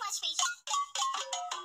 watch me.